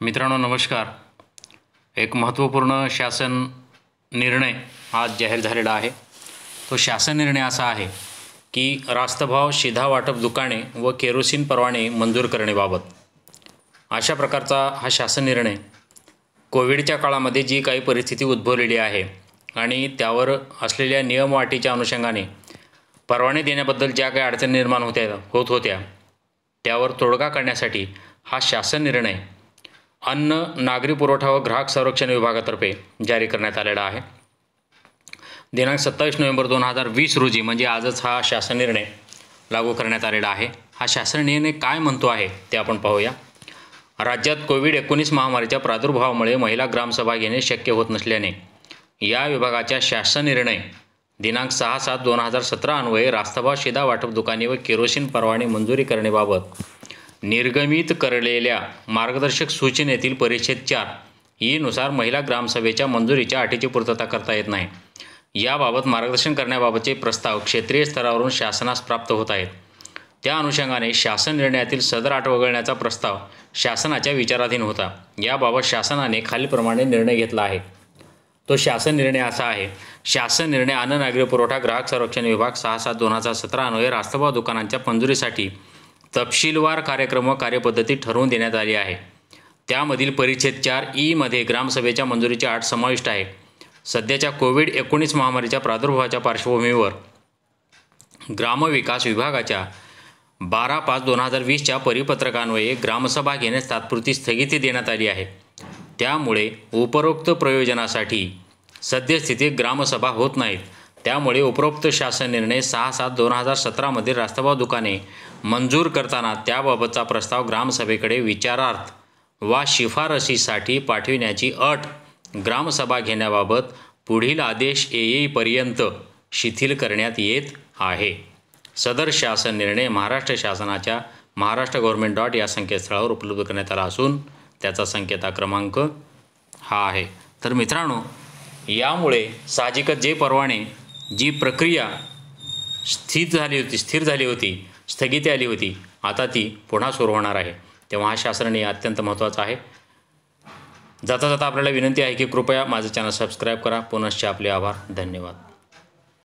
मित्रांनो नमस्कार. एक महत्त्वपूर्ण शासन निर्णय आज जाहीर झालेला आहे. तो शासन निर्णय असा आहे की रास्तभाव शिधा वाटप दुकाने व केरोसिन परवाने मंजूर करण्याबाबत. अशा प्रकारचा हा शासन निर्णय कोविडच्या काळामध्ये जी काही परिस्थिती उद्भवलेली आहे आणि त्यावर असलेल्या नियमवाटीच्या अनुषंगाने परवाने देण्याबद्दल ज्या काही अडचणी निर्माण होत्या होत होत्या त्यावर तोडगा काढण्यासाठी हा शासन निर्णय अन्न नागरी पुरवठा व ग्राहक संरक्षण विभागातर्फे जारी करण्यात आलेला आहे. दिनांक सत्तावीस नोव्हेंबर दोन हजार वीस रोजी म्हणजे आजच हा शासन निर्णय लागू करण्यात आलेला आहे. हा शासन निर्णय काय म्हणतो आहे ते आपण पाहूया. राज्यात कोविड एकोणीस महामारीच्या प्रादुर्भावामुळे महिला ग्रामसभा घेणे शक्य होत नसल्याने या विभागाच्या शासन निर्णय दिनांक सहा सात दोन हजार सतरा अन्वये रास्तभाव शिधा वाटप दुकाने व केरोसिन परवाने मंजुरी करण्याबाबत निर्गमित करलेल्या मार्गदर्शक सूचनेतील परिच्छेद चार. ईनुसार महिला ग्रामसभेच्या मंजुरीच्या अटीची पूर्तता करता येत नाही. याबाबत मार्गदर्शन करण्याबाबतचे प्रस्ताव क्षेत्रीय स्तरावरून शासनास प्राप्त होत आहेत. त्या अनुषंगाने शासन निर्णयातील सदर आठ वगळण्याचा प्रस्ताव शासनाच्या विचाराधीन होता. याबाबत शासनाने खालीलप्रमाणे निर्णय घेतला आहे. तो शासन निर्णय असा आहे. शासन निर्णय अन्न नागरी पुरवठा ग्राहक संरक्षण विभाग सहा सात दोन हजार सतरा अन्वये रास्तभाव दुकानांच्या मंजुरीसाठी तपशीलवार कार्यक्रम व कार्यपद्धती ठरवून देण्यात आली आहे. त्यामधील परिच्छेद चार ईमध्ये ग्रामसभेच्या मंजुरीची आठ समाविष्ट आहे सध्याच्या कोविड एकोणीस महामारीच्या प्रादुर्भावाच्या पार्श्वभूमीवर ग्रामविकास विभागाच्या बारा पाच दोन हजार वीसच्या परिपत्रकान्वये ग्रामसभा घेण्यास तात्पुरती स्थगिती देण्यात आली आहे. त्यामुळे उपरोक्त प्रयोजनासाठी सद्यस्थितीत ग्रामसभा होत नाहीत. त्यामुळे उपरोक्त शासन निर्णय सहा सात दोन हजार सतरामध्ये रास्तभाव दुकाने मंजूर करताना त्याबाबतचा प्रस्ताव ग्रामसभेकडे विचारार्थ वा शिफारसीसाठी पाठविण्याची अट ग्रामसभा घेण्याबाबत पुढील आदेश येईपर्यंत शिथिल करण्यात येत आहे. सदर शासन निर्णय महाराष्ट्र शासनाच्या महाराष्ट्र गव्हर्मेंट डॉट या संकेतस्थळावर उपलब्ध करण्यात आला असून त्याचा संकेता क्रमांक हा आहे. तर मित्रांनो यामुळे साहजिकच जे परवाने जी प्रक्रिया स्थित झाली होती स्थिर झाली होती स्थगिती आली होती आता ती पुन्हा सुरू होणार आहे. तेव्हा हा शासन अत्यंत महत्त्वाचा आहे. जाता जाता आपल्याला विनंती आहे की कृपया माझं चॅनल सबस्क्राईब करा. पुनश्च आपले आभार. धन्यवाद.